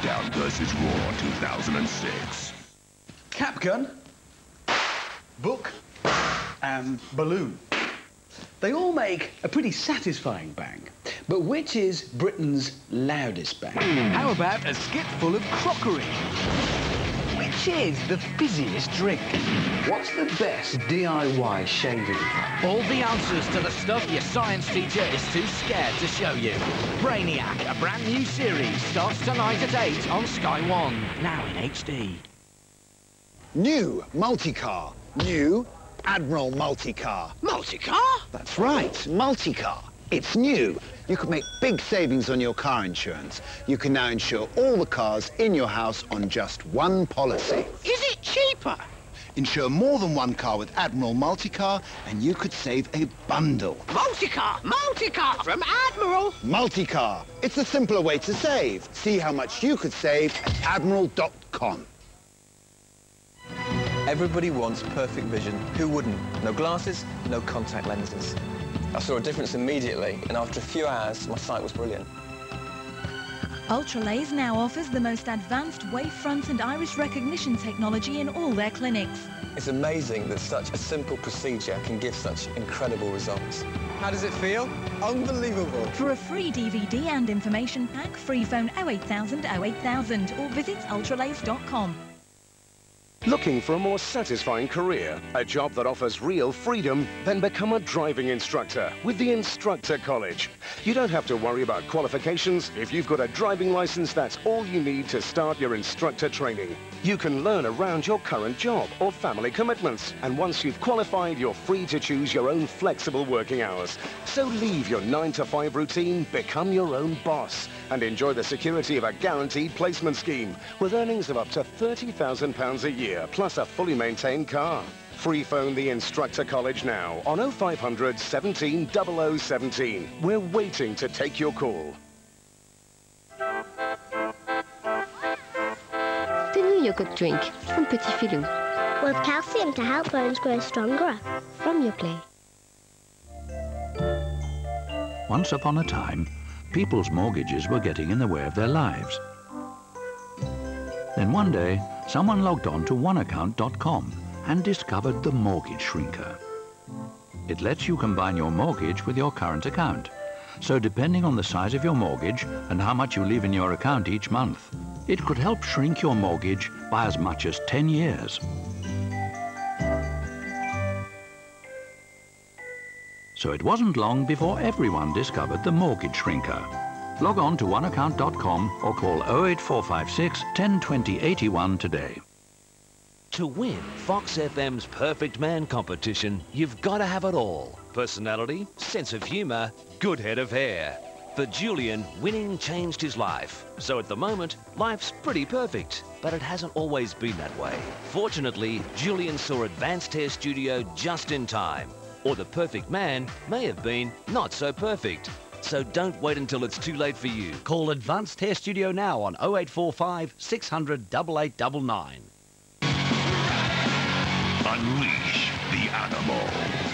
SmackDown vs. Raw 2006. Cap gun, book, and balloon. They all make a pretty satisfying bang. But which is Britain's loudest bang? How about a skip full of crockery? Which is the fizziest drink? What's the best DIY shaving foam? All the answers to the stuff your science teacher is too scared to show you. Brainiac, a brand new series, starts tonight at 8 on Sky One. Now in HD. New multi-car. New Admiral multi-car. Multi-car? That's right, multi-car. It's new. You can make big savings on your car insurance. You can now insure all the cars in your house on just one policy. Is it cheaper? Insure more than one car with Admiral Multicar and you could save a bundle. Multi-car, multi-car from Admiral. Multicar. It's a simpler way to save. See how much you could save at admiral.com. Everybody wants perfect vision. Who wouldn't? No glasses, no contact lenses. I saw a difference immediately, and after a few hours, my sight was brilliant. Ultralase now offers the most advanced wavefront and iris recognition technology in all their clinics. It's amazing that such a simple procedure can give such incredible results. How does it feel? Unbelievable. For a free DVD and information pack, free phone 08000 08000 or visit ultralase.com. Looking for a more satisfying career, a job that offers real freedom, then become a driving instructor with the Instructor College. You don't have to worry about qualifications. If you've got a driving license, that's all you need to start your instructor training. You can learn around your current job or family commitments. And once you've qualified, you're free to choose your own flexible working hours. So leave your 9 to 5 routine, become your own boss, and enjoy the security of a guaranteed placement scheme with earnings of up to £30,000 a year, plus a fully maintained car. Free phone the Instructor College now on 0500 17 0017. We're waiting to take your call. The new yogurt drink from Petit Filou. With calcium to help bones grow stronger. From Yoplait. Once upon a time, people's mortgages were getting in the way of their lives. Then one day, someone logged on to oneaccount.com and discovered the Mortgage Shrinker. It lets you combine your mortgage with your current account. So depending on the size of your mortgage and how much you leave in your account each month, it could help shrink your mortgage by as much as 10 years. So it wasn't long before everyone discovered the Mortgage Shrinker. Log on to oneaccount.com or call 08456 1020 81 today. To win Fox FM's Perfect Man competition, you've got to have it all. Personality, sense of humour, good head of hair. For Julian, winning changed his life. So at the moment, life's pretty perfect. But it hasn't always been that way. Fortunately, Julian saw Advanced Hair Studio just in time. Or the perfect man may have been not so perfect. So don't wait until it's too late for you. Call Advanced Hair Studio now on 0845 600 8899. Unleash the animal.